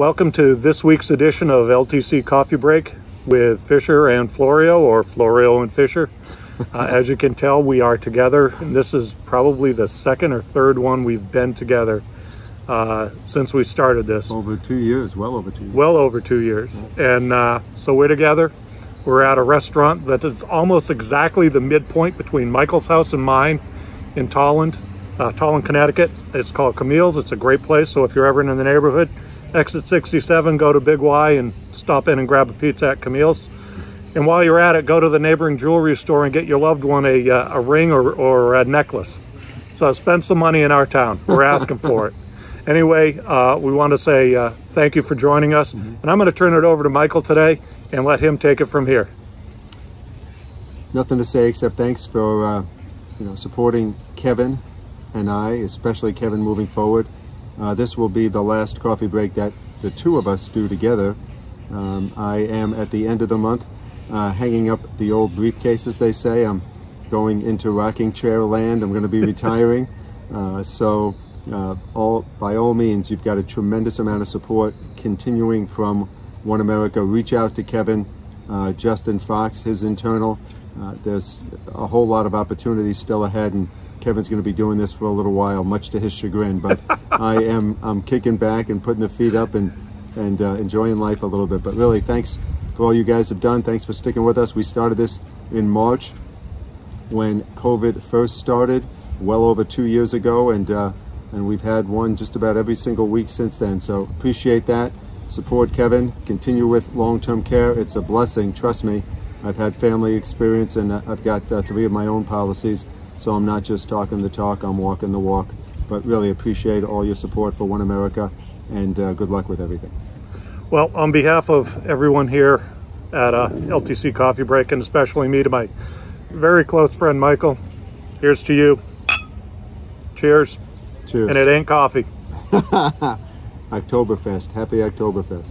Welcome to this week's edition of LTC Coffee Break with Fisher and Florio, or Florio and Fisher. Uh, as you can tell, we are together, and this is probably the second or third one we've been together uh, since we started this. Over two years, well over two years. Well over two years. And uh, so we're together. We're at a restaurant that is almost exactly the midpoint between Michael's house and mine in Tolland, uh, Tolland, Connecticut. It's called Camille's. It's a great place. So if you're ever in the neighborhood, exit 67, go to Big Y and stop in and grab a pizza at Camille's. And while you're at it, go to the neighboring jewelry store and get your loved one a, uh, a ring or, or a necklace. So spend some money in our town. We're asking for it. Anyway, uh, we want to say uh, thank you for joining us. Mm -hmm. And I'm going to turn it over to Michael today and let him take it from here. Nothing to say except thanks for uh, you know supporting Kevin and I, especially Kevin moving forward. Uh, this will be the last coffee break that the two of us do together. Um, I am at the end of the month uh, hanging up the old briefcases, they say. I'm going into rocking chair land. I'm going to be retiring. Uh, so uh, all by all means, you've got a tremendous amount of support continuing from OneAmerica. Reach out to Kevin, uh, Justin Fox, his internal. Uh, there's a whole lot of opportunities still ahead, and Kevin's going to be doing this for a little while, much to his chagrin. But I am I'm kicking back and putting the feet up and and uh, enjoying life a little bit. But really, thanks for all you guys have done. Thanks for sticking with us. We started this in March when COVID first started, well over two years ago, and uh, and we've had one just about every single week since then. So appreciate that. Support Kevin. Continue with long-term care. It's a blessing. Trust me. I've had family experience, and uh, I've got uh, three of my own policies. So I'm not just talking the talk. I'm walking the walk. But really appreciate all your support for OneAmerica, and uh, good luck with everything. Well, on behalf of everyone here at uh, LTC Coffee Break, and especially me to my very close friend Michael, here's to you. Cheers. Cheers. And it ain't coffee. Oktoberfest. Happy Oktoberfest.